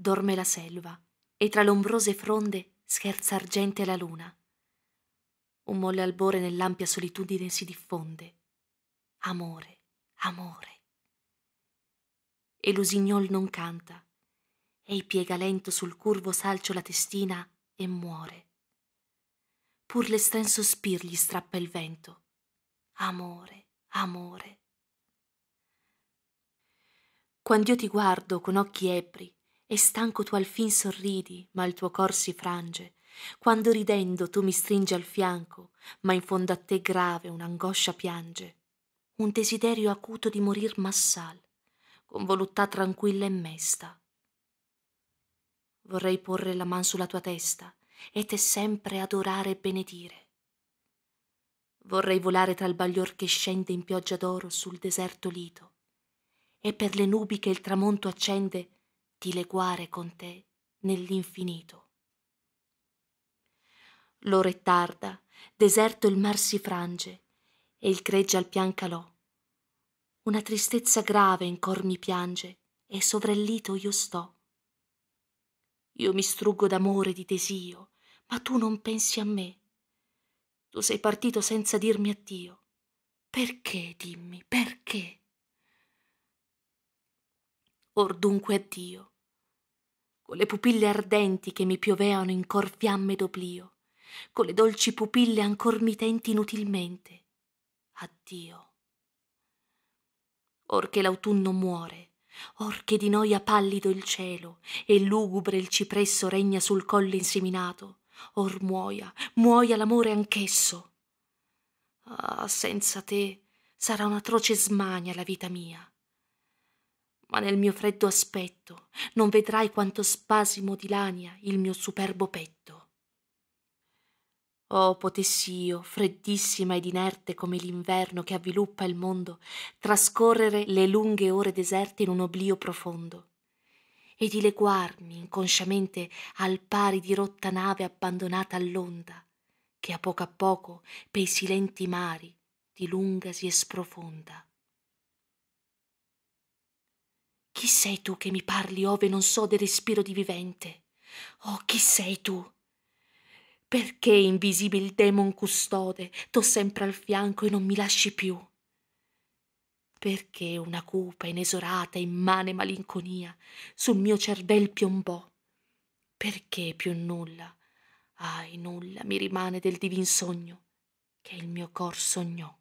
dorme la selva e tra l'ombrose fronde scherza argentea la luna. Un molle albore nell'ampia solitudine si diffonde. Amore, amore. E l'usignol non canta, ei piega lento sul curvo salcio la testina e muore. Pur l'estren sospir gli strappa il vento. Amore, amore. Quando io ti guardo con occhi ebri e stanco tu al fin sorridi, ma il tuo cor si frange, quando ridendo tu mi stringi al fianco, ma in fondo a te grave un'angoscia piange, un desiderio acuto di morir m'assal, con voluttà tranquilla e mesta. Vorrei porre la man sulla tua testa e te sempre adorare e benedire. Vorrei volare tra il baglior che scende in pioggia d'oro sul deserto lito. E per le nubi che il tramonto accende dileguare con te nell'infinito. L'ora è tarda, deserto il mar si frange e il gregge al pian calò. Una tristezza grave in cor mi piange e sovra il lito io sto io mi struggo d'amore, di desio, ma tu non pensi a me. Tu sei partito senza dirmi addio. Perché, dimmi, perché? Or dunque addio. Con le pupille ardenti che mi pioveano in cor fiamme d'oblio, con le dolci pupille ancor mitenti inutilmente. Addio. Or che l'autunno muore, or che di noia pallido il cielo e lugubre il cipresso regna sul colle inseminato or muoia muoia l'amore anch'esso ah senza te sarà un'atroce smania la vita mia nel mio freddo aspetto non vedrai quanto spasimo dilania il mio superbo petto Oh, potessi io, freddissima ed inerte come l'inverno che avviluppa il mondo, trascorrere le lunghe ore deserte in un oblio profondo e dileguarmi inconsciamente al pari di rotta nave abbandonata all'onda, che a poco a poco pei silenti mari dilungasi e sprofonda. Chi sei tu che mi parli ove non so del respiro di vivente? Oh, chi sei tu? Perché invisibil demon custode t'ho sempre al fianco e non mi lasci più? Perché una cupa inesorata immane malinconia sul mio cervel piombò? Perché più nulla, ahi nulla mi rimane del divin sogno che il mio cor sognò?